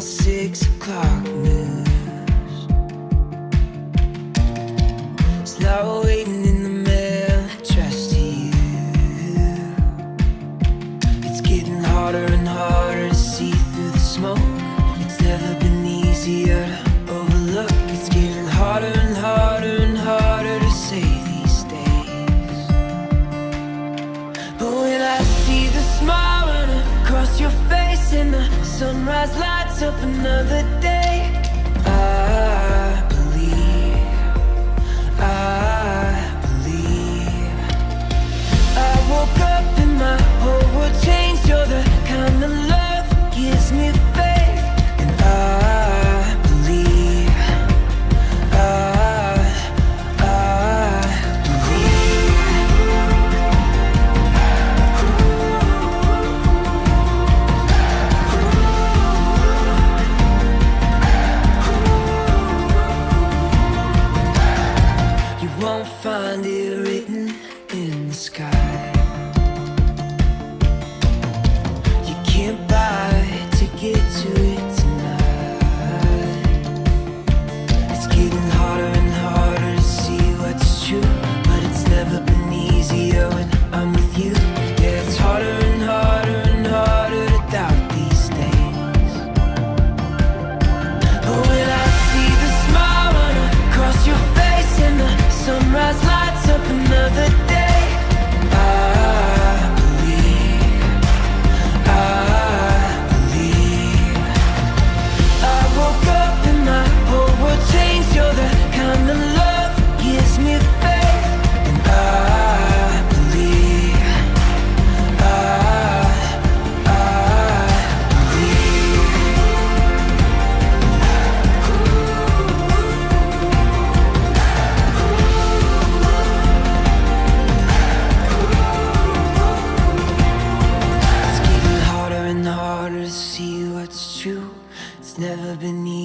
six o'clock news. Slow waiting in the mail, to you. It's getting harder and harder to see through the smoke. It's never been easier to overlook. It's getting harder and harder and harder to say these days. But when I see the smile across your face in the sunrise lights up another day, sunrise lights up another day,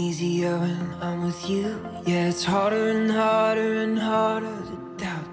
easier when I'm with you. Yeah, it's harder and harder and harder to